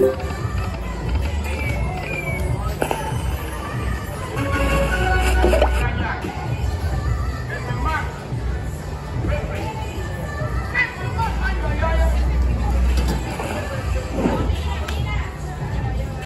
you.